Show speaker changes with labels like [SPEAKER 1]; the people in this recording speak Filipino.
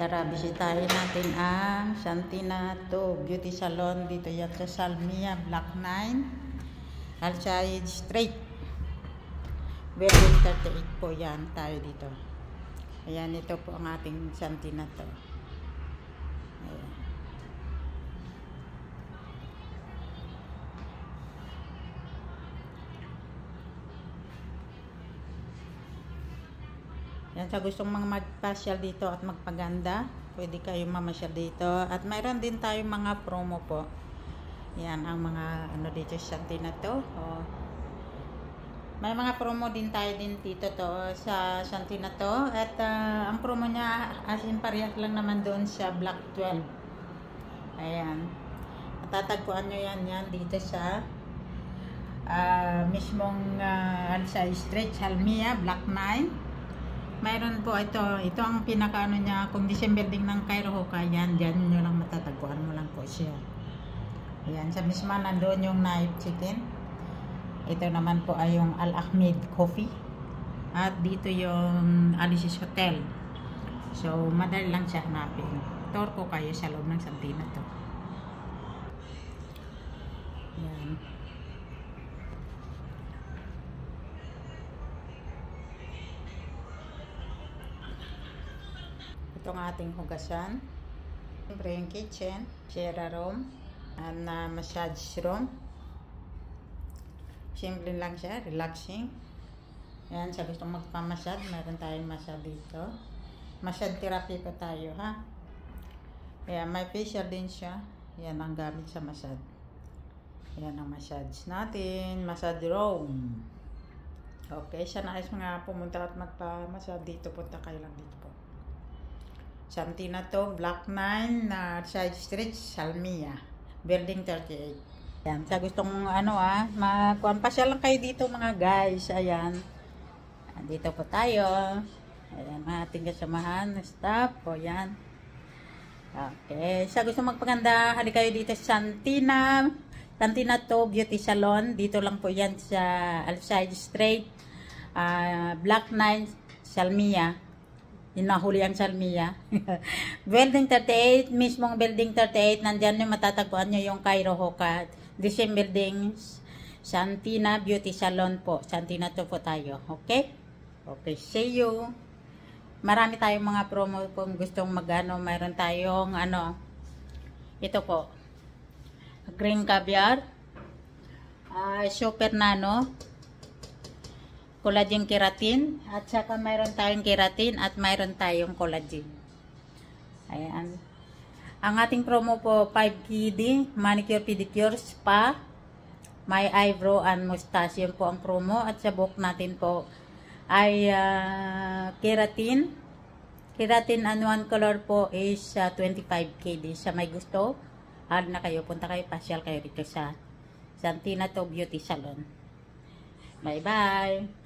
[SPEAKER 1] Tara, bisitahin natin ang Santinato Beauty Salon dito yan sa Salmia Block 9 Alcide Street. Building 38 po yan tayo dito. Ayan ito po ang ating Santinato ayan Yan sa gustong mga magpasyal dito at magpaganda, pwede kayong mamasyal dito. At mayroon din tayong mga promo po. Yan ang mga ano dito sa Santina to. Oh. May mga promo din tayo din dito to sa Santina to. At uh, ang promo niya as in parehas lang naman doon sa Black 12. Ayan. Matatagpuan nyo yan yan dito sa uh, mismong uh, sa Street Salmia Black 9 mayroon po ito, ito ang pinakaano niya, kung December din ng Cairo Hoka, yan, dyan nyo lang matatagpuan mo lang po siya. Ayan, sa misma nandoon yung knife chicken. Ito naman po ay yung Al Ahmed Coffee. At dito yung Alice's Hotel. So, madali lang siya hanapin. Tour ko kayo sa loob ng Santina to. Ayan. Itong ating hugasan. Siyempre yung kitchen, share room, and uh, massage room. Simple lang siya, relaxing. Yan, sa gustong magpamassage, meron tayong massage dito. Massage therapy pa tayo, ha? Ayan, may facial din siya. Yan ang gamit sa massage. Yan ang massage natin. Massage room. Okay, siya na mga pumunta at magpa-massage dito. Punta kayo lang dito po. Santina to, Block 9, na uh, Side Street, Salmia, Building 38. Yan, sa gustong ano ah, magkuhan pa siya lang kayo dito mga guys. Ayan. Dito po tayo. Ayan, ating kasamahan. Stop. O yan. Okay. Sa gusto magpaganda, hali kayo dito sa Santina. Santina to Beauty Salon. Dito lang po yan sa Alside Street. Uh, Block 9, Salmia. Hinahuli ang Salmia. building 38, mismong building 38, nandyan yung matatagpuan nyo yung Cairo Hoka. The same building, Santina Beauty Salon po. Santina to po tayo. Okay? Okay, see you. Marami tayong mga promo kung gustong magano. Mayroon tayong ano, ito po. Green Caviar. Uh, super Nano collagen keratin at saka mayroon tayong keratin at mayroon tayong collagen. Ayan. Ang ating promo po 5 KD, manicure, pedicure, spa, may eyebrow and mustache. Yun po ang promo at sa book natin po ay uh, keratin. Keratin and one color po is uh, 25 KD. Sa may gusto, add na kayo. Punta kayo, pasyal kayo dito sa Santina to Beauty Salon. Bye-bye!